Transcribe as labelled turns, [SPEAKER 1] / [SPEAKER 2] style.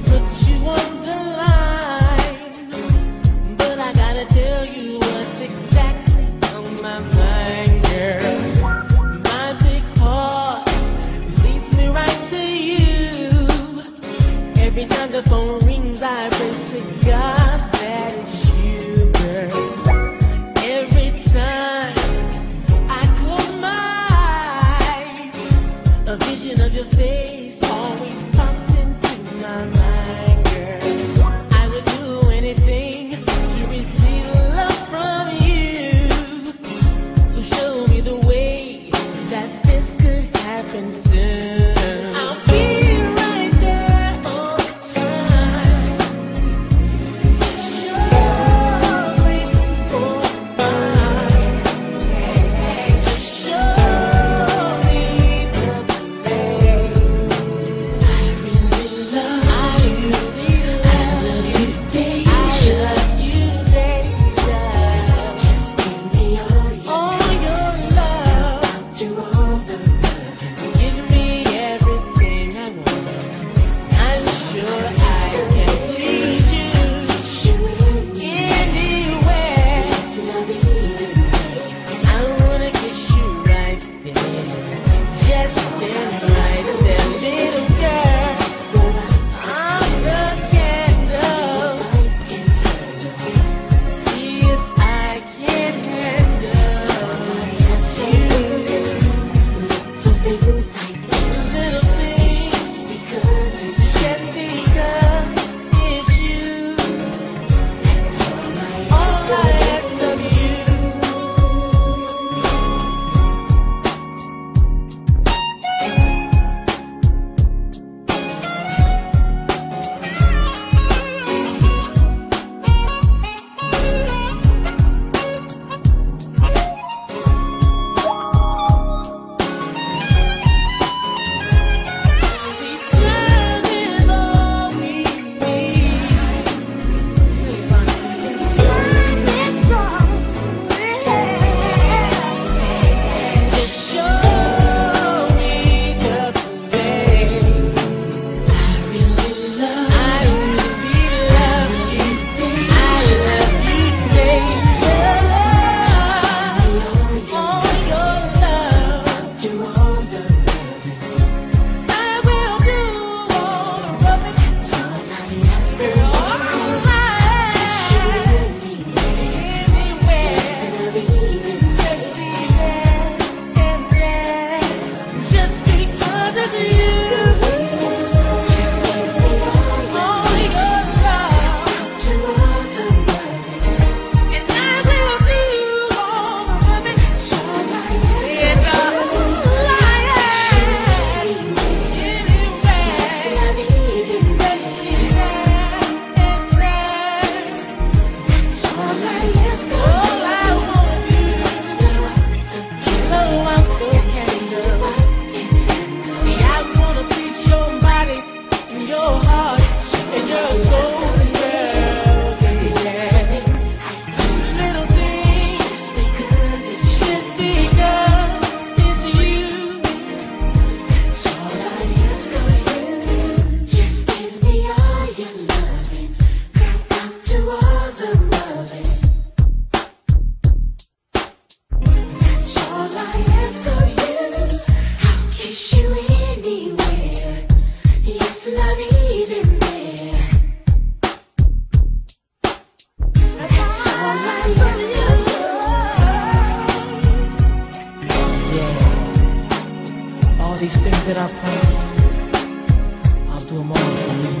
[SPEAKER 1] could put she wants. because of you. será a paz à tua morte. É